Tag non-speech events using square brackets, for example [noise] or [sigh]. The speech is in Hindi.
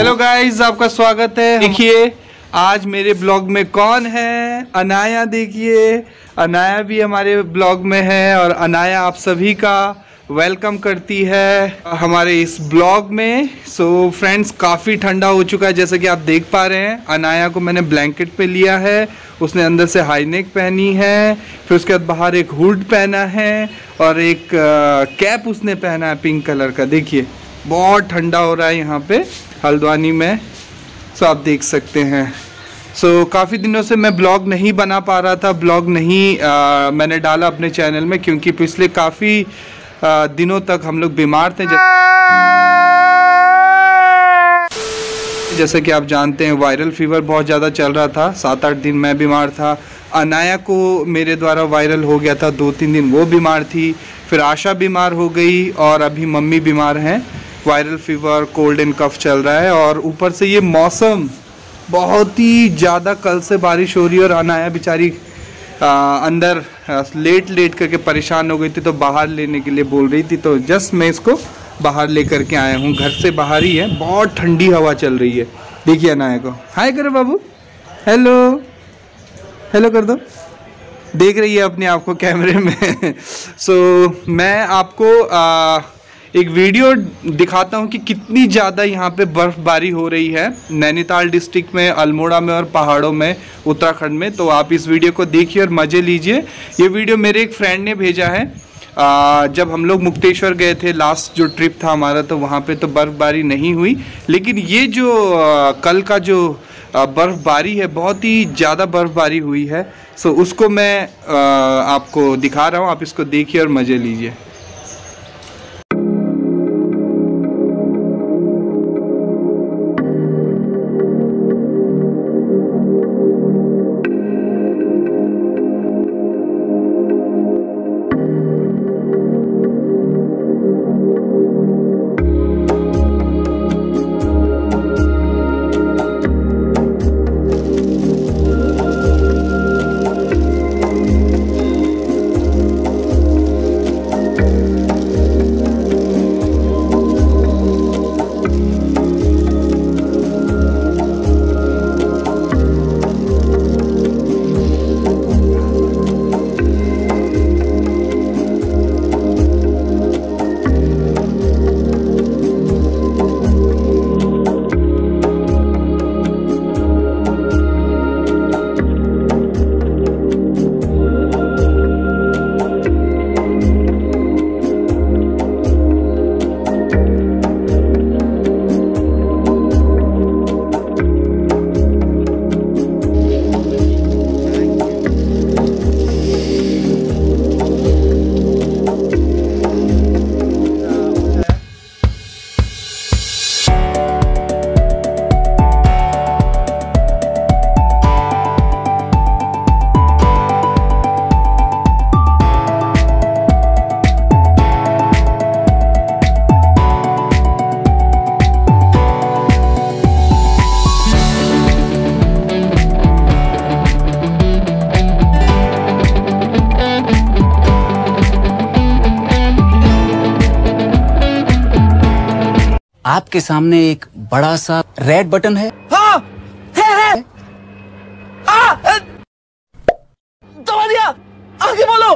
गाइस आपका स्वागत है। देखिए। आज मेरे ब्लॉग में कौन है? अनाया देखिए। अनाया भी हमारे ब्लॉग में है और अनाया आप सभी का वेलकम करती है हमारे इस ब्लॉग में। सो so, फ्रेंड्स काफ़ी ठंडा हो चुका है जैसे कि आप देख पा रहे हैं। अनाया को मैंने ब्लैंकेट पे लिया है उसने अंदर से हाईनेक पहनी है फिर उसके बाद बाहर एक हुड पहना है और एक कैप उसने पहना है पिंक कलर का देखिए। बहुत ठंडा हो रहा है यहाँ पे हल्द्वानी में। सो आप देख सकते हैं। सो so, काफ़ी दिनों से मैं ब्लॉग नहीं बना पा रहा था ब्लॉग नहीं आ, मैंने डाला अपने चैनल में क्योंकि पिछले काफ़ी दिनों तक हम लोग बीमार थे जैसे कि आप जानते हैं वायरल फीवर बहुत ज़्यादा चल रहा था। सात आठ दिन मैं बीमार था। अनाया को मेरे द्वारा वायरल हो गया था दो तीन दिन वो बीमार थी। फिर आशा बीमार हो गई और अभी मम्मी बीमार हैं। Viral fever cold and cough चल रहा है और ऊपर से ये मौसम बहुत ही ज़्यादा कल से बारिश हो रही है और अनाया बेचारी अंदर लेट लेट करके परेशान हो गई थी तो बाहर लेने के लिए बोल रही थी तो जस्ट मैं इसको बाहर ले करके आया हूँ। घर से बाहर ही है बहुत ठंडी हवा चल रही है। देखिए अनाया को। हाय करो बाबू। हेलो। हेलो कर दो। देख रही है अपने आप को कैमरे में। सो [laughs] so, मैं आपको आ, एक वीडियो दिखाता हूँ कि कितनी ज़्यादा यहाँ पे बर्फ़बारी हो रही है नैनीताल डिस्ट्रिक्ट में अल्मोड़ा में और पहाड़ों में उत्तराखंड में। तो आप इस वीडियो को देखिए और मज़े लीजिए। ये वीडियो मेरे एक फ्रेंड ने भेजा है। आ, जब हम लोग मुक्तेश्वर गए थे लास्ट जो ट्रिप था हमारा तो वहाँ पे तो बर्फ़बारी नहीं हुई। लेकिन ये जो आ, कल का जो बर्फ़बारी है बहुत ही ज़्यादा बर्फ़बारी हुई है। सो उसको मैं आ, आपको दिखा रहा हूँ। आप इसको देखिए और मज़े लीजिए। आपके सामने एक बड़ा सा रेड बटन है। हाँ है है। आ, दबा दिया। आगे बोलो।